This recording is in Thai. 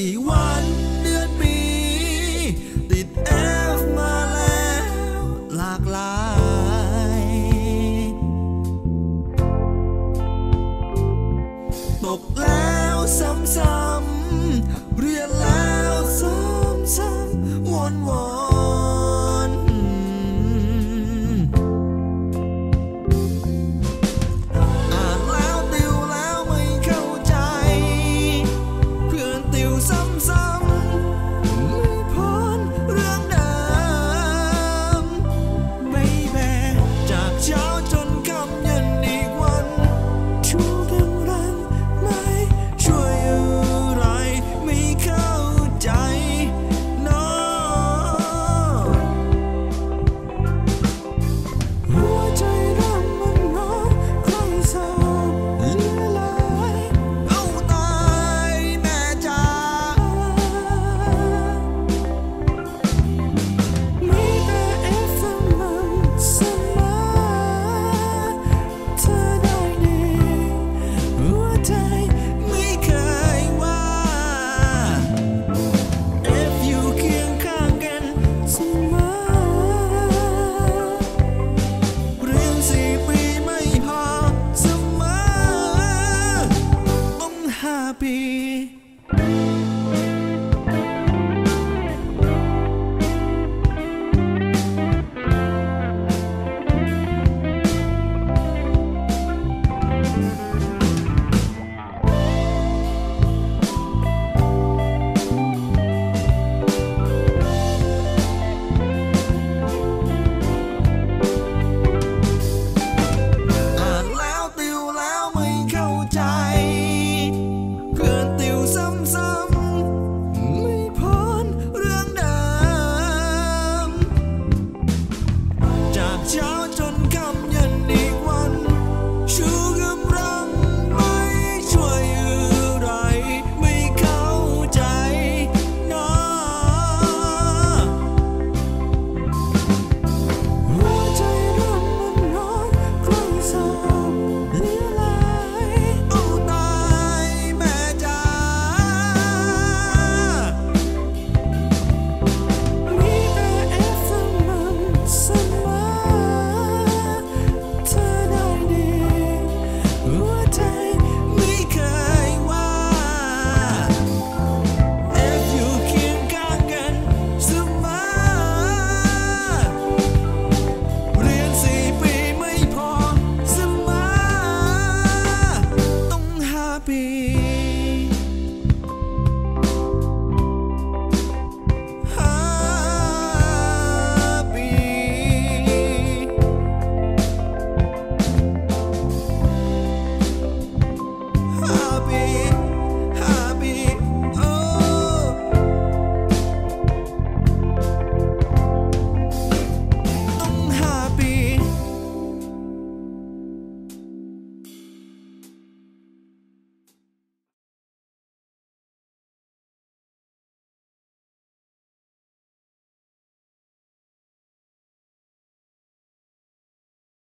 กี่วันเดือนปี ติดแอฟมาแล้วหลากหลาย ตกแล้วซ้ำๆเรียน some